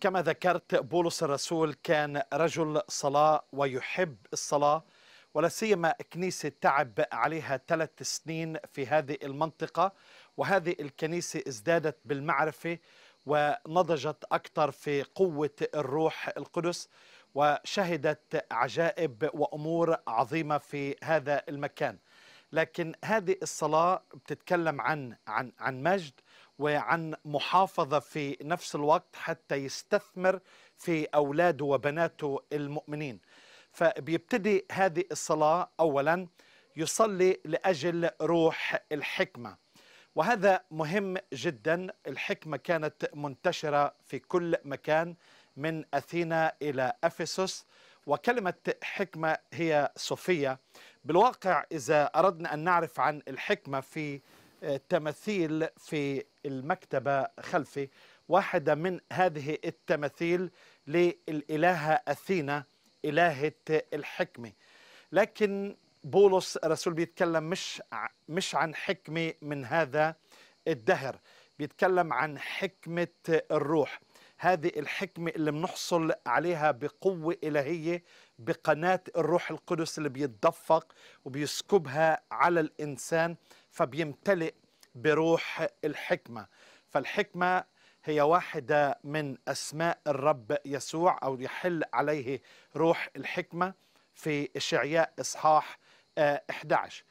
كما ذكرت بولس الرسول كان رجل صلاة ويحب الصلاة ولا سيما كنيسة تعب عليها ثلاث سنين في هذه المنطقة وهذه الكنيسة ازدادت بالمعرفة ونضجت أكثر في قوة الروح القدس وشهدت عجائب وأمور عظيمة في هذا المكان. لكن هذه الصلاة بتتكلم عن عن عن مجد وعن محافظة في نفس الوقت حتى يستثمر في أولاده وبناته المؤمنين. فبيبتدي هذه الصلاة أولا يصلي لأجل روح الحكمة. وهذا مهم جدا. الحكمة كانت منتشرة في كل مكان من أثينا إلى أفسس. وكلمة حكمة هي صوفية. بالواقع إذا أردنا أن نعرف عن الحكمة في تماثيل في المكتبة خلفي واحدة من هذه التماثيل للإلهة أثينا إلهة الحكمة. لكن بولس الرسول بيتكلم مش مش عن حكمة من هذا الدهر بيتكلم عن حكمة الروح. هذه الحكمة اللي بنحصل عليها بقوة إلهية بقناة الروح القدس اللي بيتدفق وبيسكبها على الإنسان فبيمتلئ بروح الحكمة. فالحكمة هي واحدة من أسماء الرب يسوع أو يحل عليه روح الحكمة في إشعياء إصحاح 11